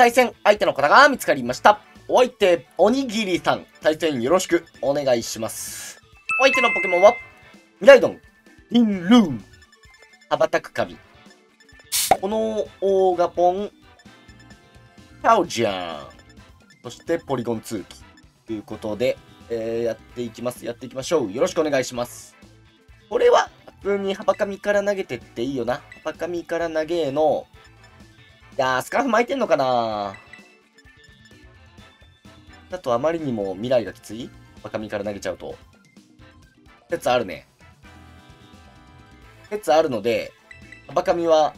対戦相手の方が見つかりました。お相手、おにぎりさん。対戦よろしくお願いします。お相手のポケモンは、ミライドン、リンルー、羽ばたく神。このオーガポン、カウジャン。そしてポリゴン2機。ということで、えー、やっていきます。やっていきましょう。よろしくお願いします。これは、普通にハバカミから投げてっていいよな。ハバカミから投げの、やー、スカーフ巻いてんのかなだとあまりにも未来がきつい？ハバカミから投げちゃうと。説あるね。説あるので、バカミは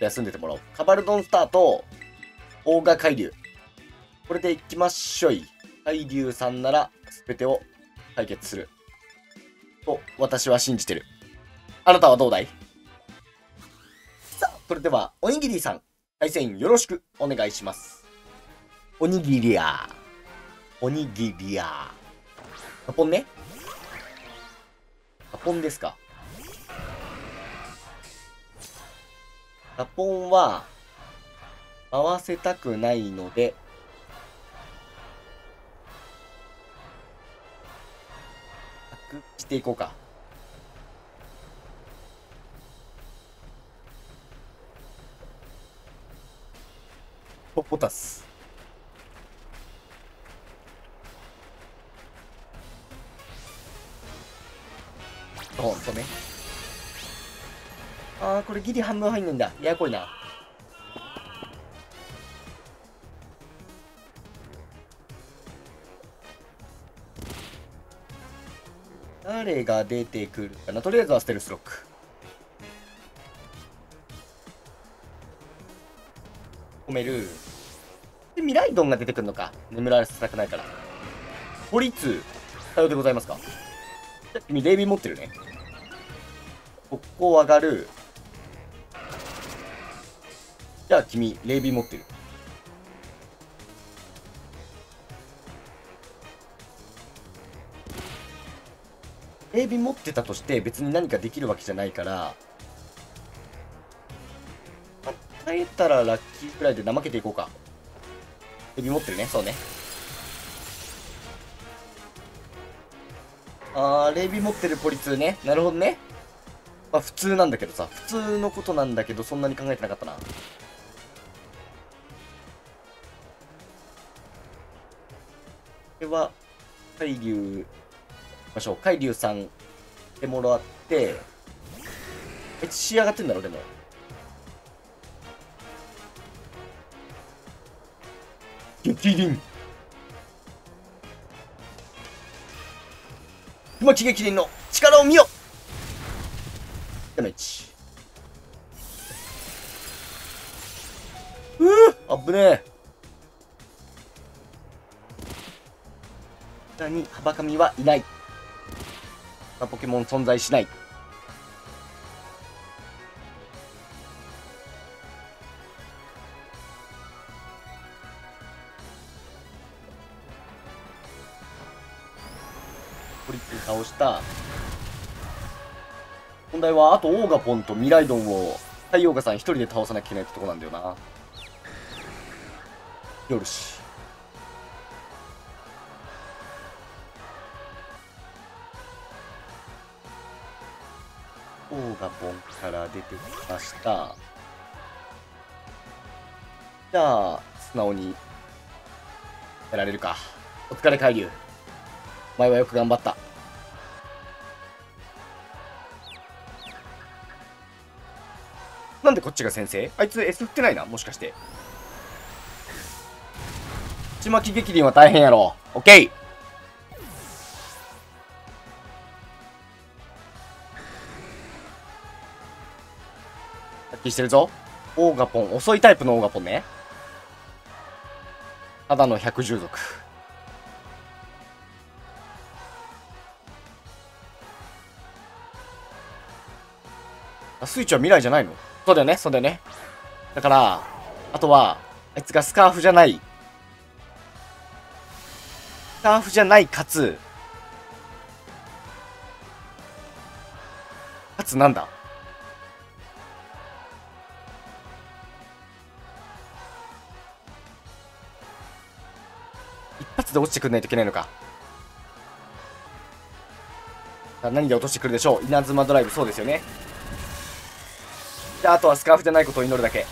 休んでてもらおう。カバルドンスターと、オーガ海流。これでいきましょい。海流さんなら全てを解決する。と、私は信じてる。あなたはどうだい？さあ、それでは、おにぎりさん、対戦よろしくお願いします。おにぎりやおにぎりやカポンねカポンですか。カポンは、回せたくないので、していこうか。ポポタス。ほんとね。あー、これギリ半分入んねんだ。ややこいな。誰が出てくるかなとりあえずはステルスロック。止める。で、ミライドンが出てくるのか。眠らせたくないから。ポリツ、さようでございますか。君、レイビー持ってるね。ここ上がる。じゃあ君、レイビー持ってる。レイビー持ってたとして別に何かできるわけじゃないから、耐えたらラッキーくらいで怠けていこうか。持ってるね、そうね。あー、レイビー持ってるポリ2ね。なるほどね。まあ普通なんだけどさ、普通のことなんだけど、そんなに考えてなかったな。では、海流、ましょう。海流さん、してもらって、え、仕上がってんだろ、でも。激鱗。熊木激鱗の力を見よダメージ。うぅあぶねえ。下にハバカミはいない。ポケモン存在しない。倒した。問題は、あとオーガポンとミライドンを太陽ガさん一人で倒さなきゃいけないってとこなんだよな。よるし。オーガポンから出てきました。じゃあ、素直に、やられるか。お疲れ、海流。お前はよく頑張った。こっちが先生？あいつ S 振ってないな、もしかして。ちまき激鱗は大変やろ。オッケー発揮してるぞ。オーガポン、遅いタイプのオーガポンね。ただの百獣族。あ、スイッチは未来じゃないの？そうだよね、そうだよね。だから、あとは、あいつがスカーフじゃない。スカーフじゃないかつ、かつなんだ？発で落ちてくんないといけないのか。何で落としてくるでしょう？稲妻ドライブ、そうですよね。で、あとはスカーフでないことを祈るだけ。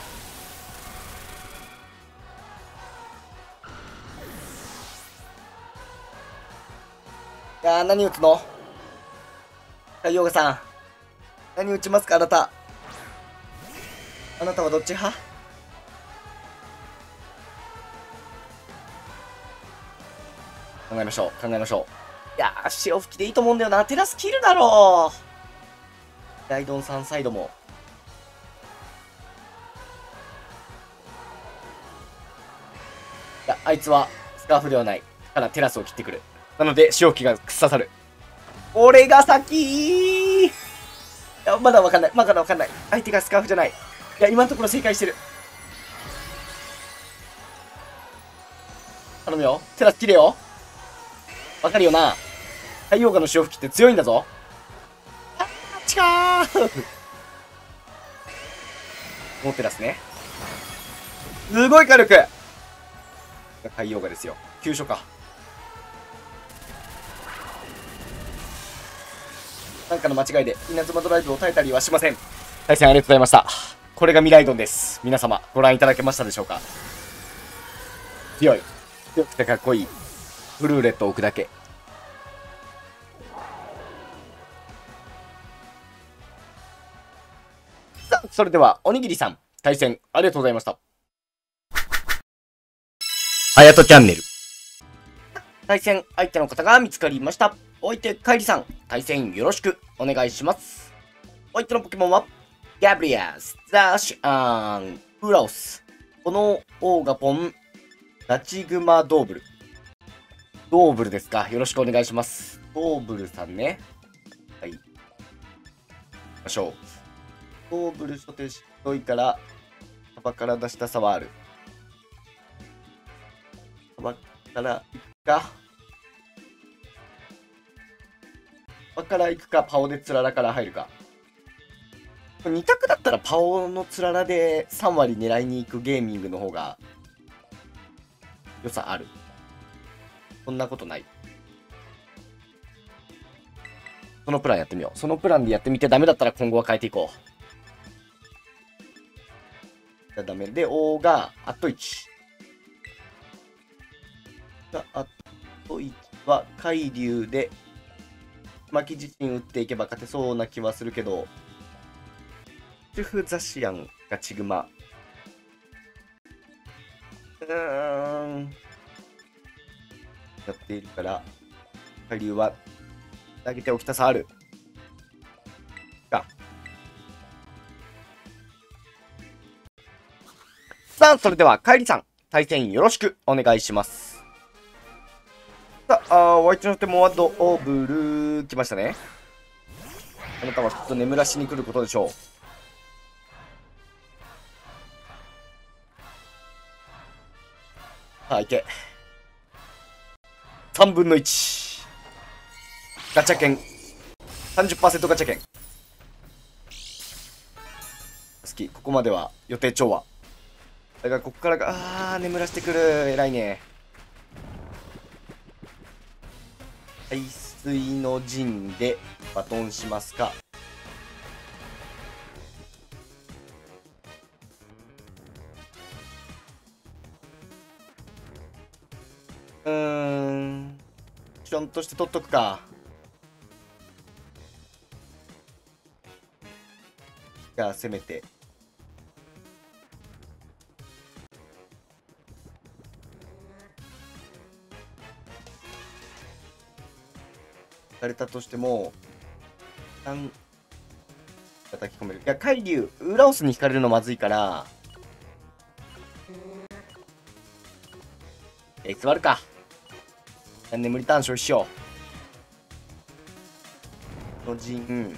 いや、何打つの？はい、ヨガさん。何打ちますか、あなた？あなたはどっち派？考えましょう、考えましょう。いやー、潮吹きでいいと思うんだよな。テラス切るだろう。ライドンさんサイドも。い、つはスカーフではない。ただテラスを切ってくる。なので、潮吹きがくっ刺さる。俺が先いや、まだわかんない。まだわかんない。相手がスカーフじゃない。いや、今のところ正解してる。頼むよ。テラス切れよ。わかるよな。太陽花の潮吹きって強いんだぞ。あっ、ちかーモテラスね。すごい火力太陽花ですよ。急所か。なんかの間違いで稲妻ドライブを耐えたりはしません。対戦ありがとうございました。これが未来ドンです。皆様、ご覧いただけましたでしょうか強い。強くてかっこいい。ブルーレット置くだけ。さあ、それでは、おにぎりさん、対戦ありがとうございました。あやとチャンネル。対戦相手の方が見つかりました。お相手、カイリさん、対戦よろしくお願いします。お相手のポケモンは、ガブリアス、ザーシュアン、フラオス、このオーガポン、ラチグマドーブル。ドーブルですかよろしくお願いします。ドーブルさんね。はい。行きましょう。ドーブル初手しっといから、幅から出した差はある。から行くか。幅から行くか、パオでつららから入るか。2択だったらパオのつららで3割狙いに行くゲーミングの方が良さある。そんなことない。そのプランやってみよう。そのプランでやってみてダメだったら今後は変えていこう。じゃダメ。で、O が、アット1。が、アット1は、海流で、巻き自身打っていけば勝てそうな気はするけど、主婦ザシアンがチグマ。うーん。やっているから、海流は投げておきたさある。か。さあ、それでは、カイリさん、対戦よろしくお願いします。あ、あワイトの手もワッドオブルー来ましたね。あなたはちょっと眠らしに来ることでしょう。さあ、いけ。3分の1。ガチャ券。30%ガチャ券。好き。ここまでは予定調和。だからここからが、あー、眠らしてくる。偉いね。排水の陣でバトンしますか？うーん。ちょんとして取っとくか。じゃあ、せめて。されたとしても、3叩き込める。いや、海流、ウラオスに引かれるのまずいから、え、座るか。眠り短所しよう。の陣。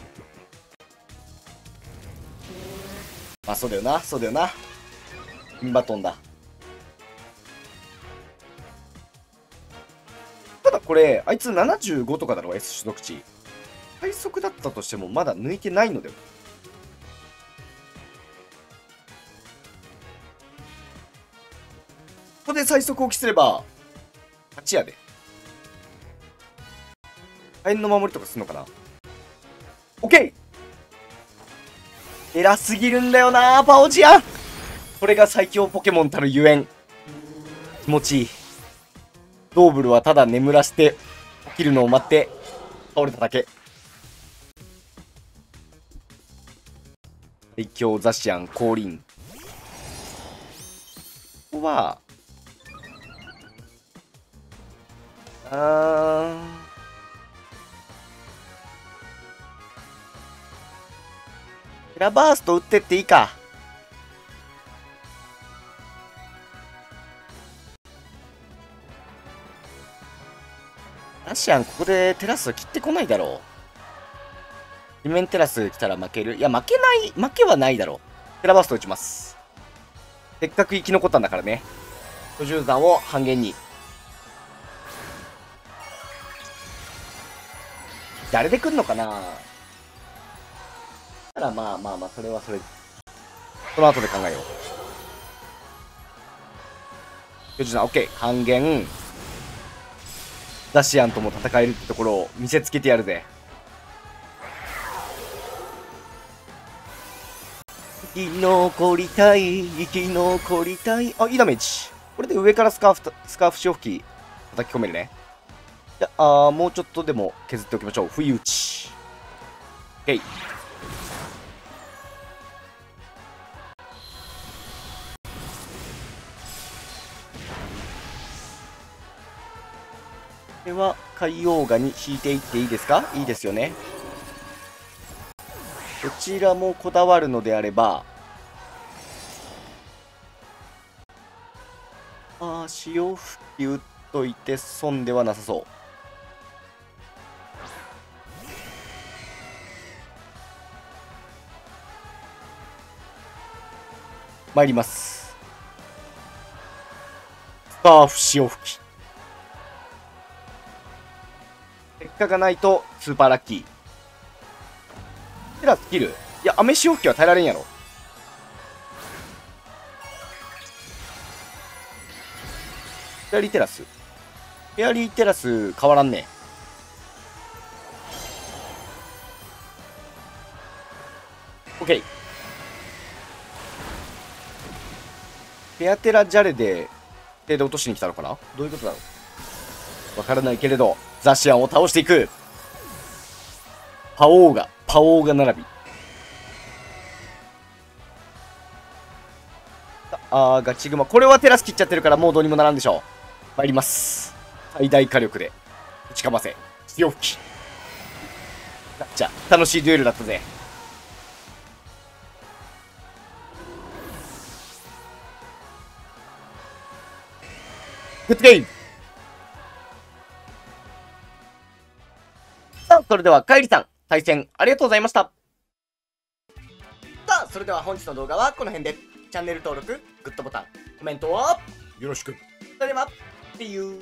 まあ、そうだよな、そうだよな。インバトンだ。ただこれ、あいつ75とかだろ、S 種族値。最速だったとしても、まだ抜いてないのではここで最速を期すれば、勝ちやで。火炎の守りとかすんのかなオッケー偉すぎるんだよなパオジアこれが最強ポケモンたるゆえん。気持ちいい。ドーブルはただ眠らせて、起きるのを待って、倒れただけ。最強ザシアン降臨。ここは、あーテラバースト打ってっていいか。シアン、ここでテラス切ってこないだろう。地面テラス来たら負ける。いや、負けない、負けはないだろう。テラバースト打ちます。せっかく生き残ったんだからね。居住山を半減に。誰で来んのかなたらまあまあまあ、それはそれ。その後で考えよう。居住山、オッケー。半減。ダシアンとも戦えるってところを見せつけてやるぜ。生き残りたい、生き残りたい。あ、いいダメージ。これで上からスカーフと、スカーフ潮吹き叩き込めるね。じゃあ、もうちょっとでも削っておきましょう。不意打ち。オれは海洋画に引いていっていいですか？いいですよね。こちらもこだわるのであれば、ああ、潮吹き打っといて損ではなさそう。参ります。スカーフ潮吹き。果がないとスーパーラッキー。テラス切る？いや、雨潮吹きは耐えられんやろ。フェアリーテラス。フェアリーテラス変わらんね。オッケー。フェアテラジャレで手で落としに来たのかな？どういうことだろう？わからないけれど、ザシアンを倒していく。パオーガ、パオーガ並び。あー、ガチグマ。これはテラス切っちゃってるからもうどうにもならんでしょう。参ります。最大火力で打ちかませ。強吹き。じゃあ、楽しいデュエルだったぜ。グッドゲイムそれでは、カイリさん、対戦ありがとうございました。さあ、それでは本日の動画はこの辺で。チャンネル登録、グッドボタン、コメントをよろしく。それでは、See you!